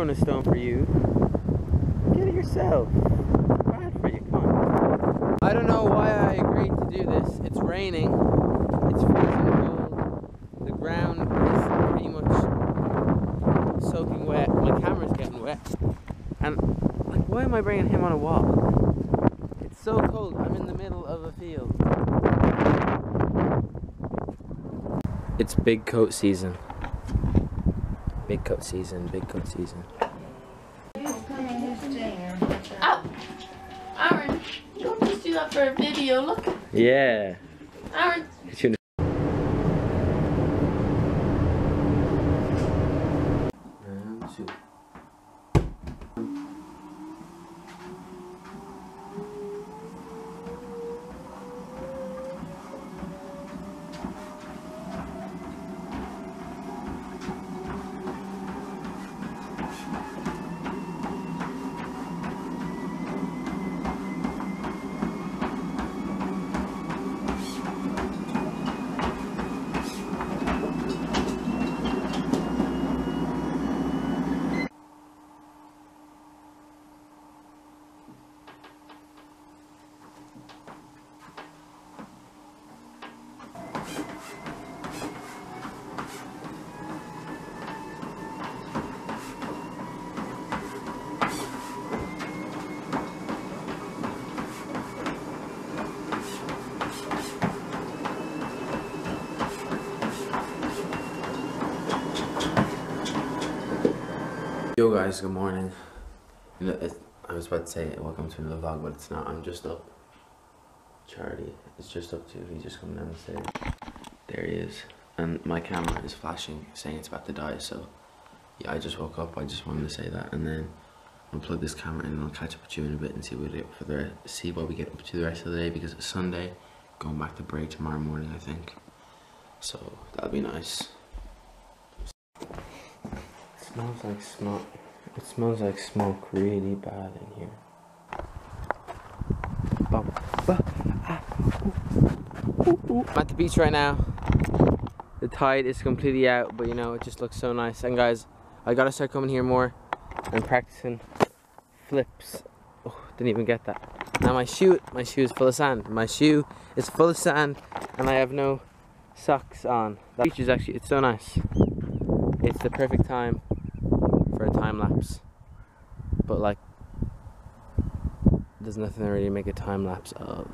throwing a stone for you. Get it yourself. Bad for you. Come on. I don't know why I agreed to do this. It's raining. It's freezing cold. The ground is pretty much soaking wet. My camera's getting wet. And like, why am I bringing him on a walk? It's so cold. I'm in the middle of a field. It's big coat season. Big coat season, big coat season. Ow! Aaron, don't just do that for a video. Look, Yeah. Aaron. Yo guys, good morning. I was about to say welcome to another vlog, but it's not. I'm just up. Charlie is just up too. He's just coming down the stairs. There he is. And my camera is flashing, saying it's about to die. So, yeah, I just woke up. I just wanted to say that, and then I'll plug this camera in, and I'll catch up with you in a bit and see what we get for the see what we get up to the rest of the day because it's Sunday. Going back to break tomorrow morning, I think. So that'll be nice. Smells like smoke. It smells like smoke really bad in here. Ah. I'm at the beach right now. The tide is completely out, but you know, it just looks so nice. And guys, I gotta start coming here more and practicing flips. Oh, didn't even get that. Now my shoe, my shoe is full of sand. My shoe is full of sand, and I have no socks on. The beach is actually, it's so nice. It's the perfect time for a time lapse. But like, there's nothing to really make a time lapse of.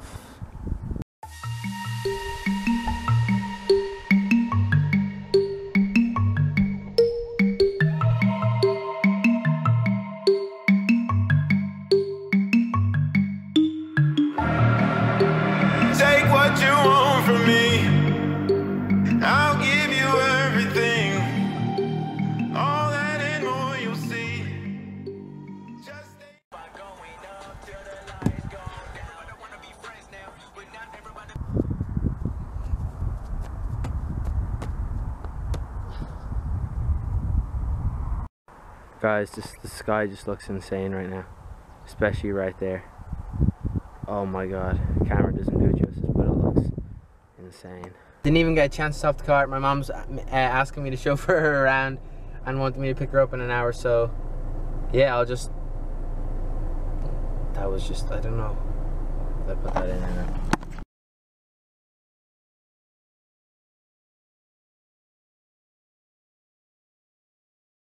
Guys, this, the sky just looks insane right now. Especially right there. Oh my god. Camera doesn't do it justice, but it looks insane. Didn't even get a chance to stop the car. My mom's uh, asking me to chauffeur her around and wanted me to pick her up in an hour, so yeah, I'll just. That was just, I don't know. I put that in there.